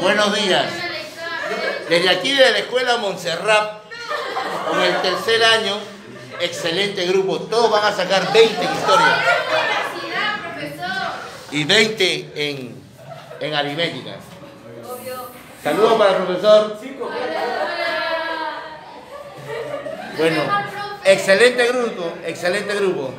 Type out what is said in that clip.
Buenos días. Desde aquí de la escuela Montserrat, con el tercer año, excelente grupo. Todos van a sacar 20 en historia. Y 20 en, en aritmética. Saludos para el profesor. Bueno, excelente grupo, excelente grupo.